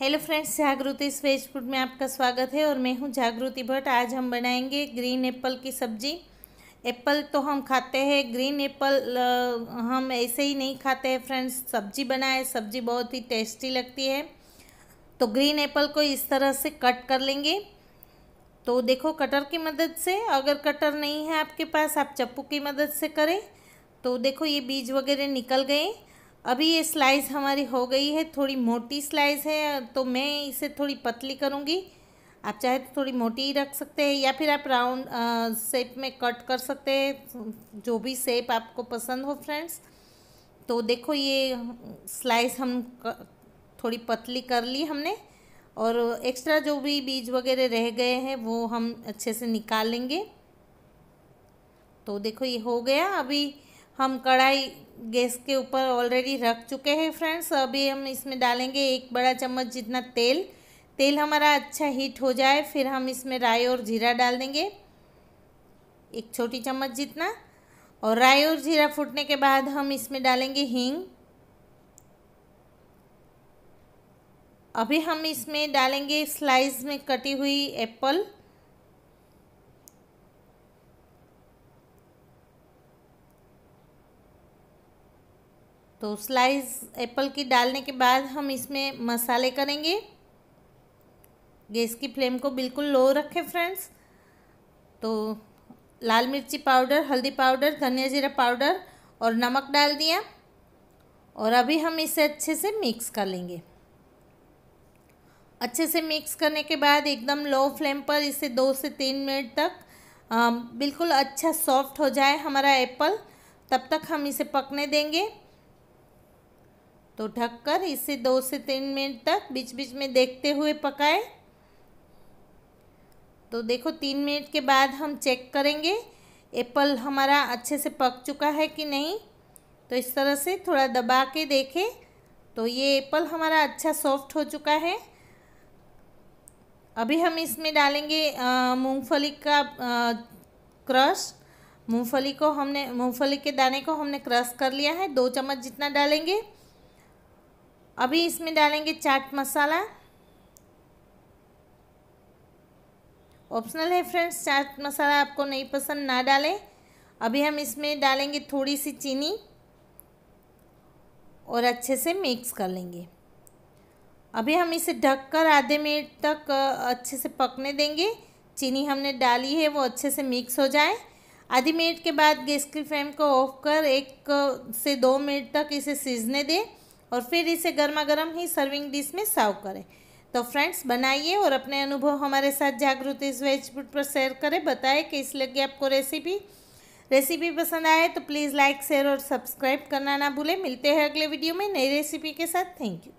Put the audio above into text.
Hello friends Jagriti veg food में आपका स्वागत है और मैं हूँ जागृति भट्ट। आज हम बनाएँगे ग्रीन एप्पल की सब्ज़ी। एप्पल तो हम खाते हैं ग्रीन एप्पल हम ऐसे ही नहीं खाते हैं फ्रेंड्स सब्ज़ी बनाए, सब्ज़ी बहुत ही टेस्टी लगती है। तो ग्रीन एप्पल को इस तरह से कट कर लेंगे। तो देखो कटर की मदद से, अगर कटर नहीं है आपके पास, आप चप्पू की मदद से करें। तो देखो ये बीज वगैरह निकल गए। अभी ये स्लाइस हमारी हो गई है, थोड़ी मोटी स्लाइस है तो मैं इसे थोड़ी पतली करूँगी। आप चाहे तो थोड़ी मोटी रख सकते हैं, या फिर आप राउंड शेप में कट कर सकते हैं, जो भी शेप आपको पसंद हो फ्रेंड्स तो देखो ये स्लाइस हम थोड़ी पतली कर ली हमने, और एक्स्ट्रा जो भी बीज वगैरह रह गए हैं, वो हम अच्छे से निकाल लेंगे। तो देखो ये हो गया, अभी हम कढ़ाई गैस के ऊपर ऑलरेडी रख चुके हैं फ्रेंड्स अभी हम इसमें डालेंगे एक बड़ा चम्मच जितना तेल तेल हमारा अच्छा हीट हो जाए, फिर हम इसमें राई और जीरा डाल देंगे. एक छोटी चम्मच जितना, और राई और जीरा फूटने के बाद हम इसमें डालेंगे हींग. अभी हम इसमें डालेंगे स्लाइस में कटी हुई एप्पल तो स्लाइस एप्पल की डालने के बाद हम इसमें मसाले करेंगे। गैस की फ्लेम को बिल्कुल लो रखें फ्रेंड्स तो लाल मिर्ची पाउडर हल्दी पाउडर धनिया जीरा पाउडर और नमक डाल दिया। और अभी हम इसे अच्छे से मिक्स कर लेंगे। अच्छे से मिक्स करने के बाद एकदम लो फ्लेम पर इसे दो से तीन मिनट तक आ, बिल्कुल अच्छा सॉफ्ट हो जाए हमारा एप्पल तब तक हम इसे पकने देंगे। तो ढककर इसे दो से तीन मिनट तक बीच बीच में देखते हुए पकाएँ। तो देखो, तीन मिनट के बाद हम चेक करेंगे, एप्पल हमारा अच्छे से पक चुका है कि नहीं। तो इस तरह से थोड़ा दबा के देखें। तो ये एप्पल हमारा अच्छा सॉफ्ट हो चुका है। अभी हम इसमें डालेंगे मूंगफली का क्रश। मूंगफली को हमने, मूंगफली के दाने को हमने क्रश कर लिया है। दो चम्मच जितना डालेंगे। अभी इसमें डालेंगे चाट मसाला। ऑप्शनल है फ्रेंड्स, चाट मसाला आपको नहीं पसंद, ना डालें। अभी हम इसमें डालेंगे थोड़ी सी चीनी और अच्छे से मिक्स कर लेंगे। अभी हम इसे ढककर आधे मिनट तक अच्छे से पकने देंगे। चीनी हमने डाली है, वो अच्छे से मिक्स हो जाए। आधी मिनट के बाद गैस की फ्लेम को ऑफ़ कर एक से दो मिनट तक इसे सीजने दें। और फिर इसे गर्मा गर्म ही सर्विंग डिश में सर्व करें। तो फ्रेंड्स बनाइए और अपने अनुभव हमारे साथ जागृति वेज फ़ूड पर शेयर करें। बताएँ कि इस लगे आपको रेसिपी रेसिपी पसंद आए तो प्लीज़ लाइक शेयर और सब्सक्राइब करना ना भूलें। मिलते हैं अगले वीडियो में नई रेसिपी के साथ। Thank you